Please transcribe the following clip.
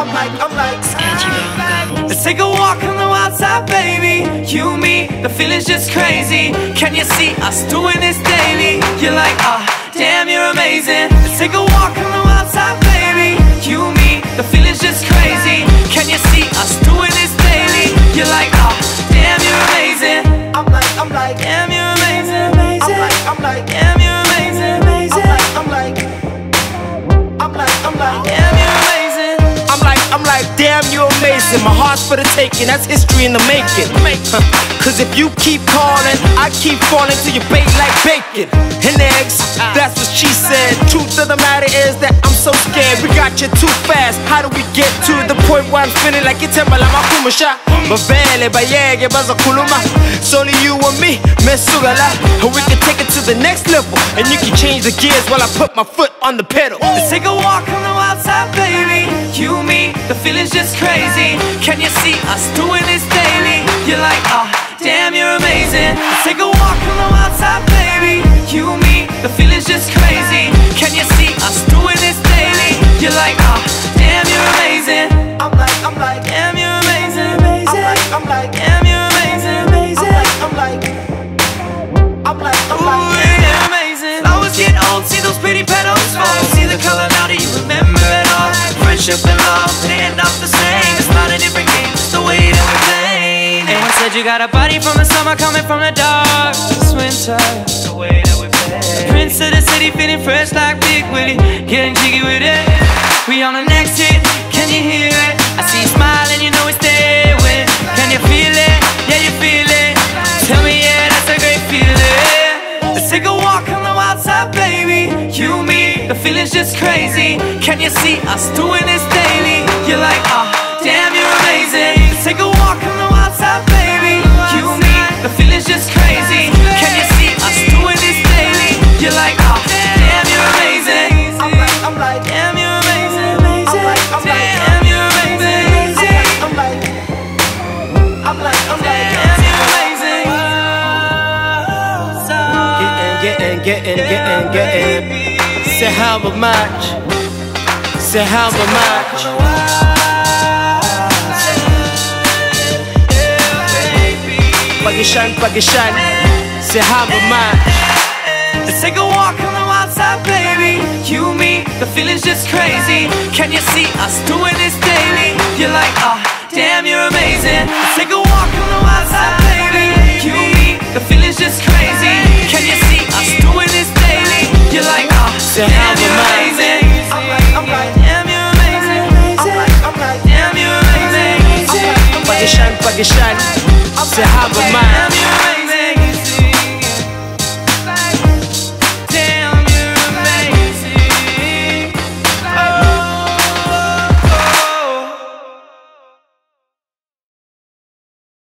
I'm like, I'm like, Let's take a walk on the wild side, baby. You, me, the feeling's just crazy. Can you see us doing this daily? You're like, ah, damn, you're amazing. Let's take a walk on the like, damn, you're amazing. My heart's for the taking, that's history in the making. Cause if you keep calling, I keep falling to your bait like bacon and eggs. That's what she said. Truth of the matter is that I'm so scared. We got you too fast. How do we get to the point where I'm spinning like it's temple I'm a kumusha? Mavele bayege baza kuluma. It's only you and me, mesugala. And we can take it to the next level. And you can change the gears while I put my foot on the pedal. Let's take a walk on the wild side, baby. You, me, the feeling's just crazy. Can you see us doing this daily? You're like, ah, damn, you're amazing. Take You got a body from the summer, coming from the dark. It's winter, the way that we play. Prince of the city, feeling fresh like Big Willie, getting jiggy with it. We on the next hit, can you hear it? I see you smiling, you know it's there. When can you feel it? Yeah, you feel it. Tell me, yeah, that's a great feeling. Let's take a walk on the wild side, baby. You, me, the feeling's just crazy. Can you see us doing this daily? You're like, ah, damn, you're amazing. Getting, getting, getting, getting. Say how much? Say how much? Pagishan, pagishan. Say how much? Let's take a walk on the wild side, baby. You, me, the feeling's just crazy. Can you see us doing this daily? You're like, ah, damn, you're amazing. Let's take a walk on the wild side, damn, you're amazing. I'm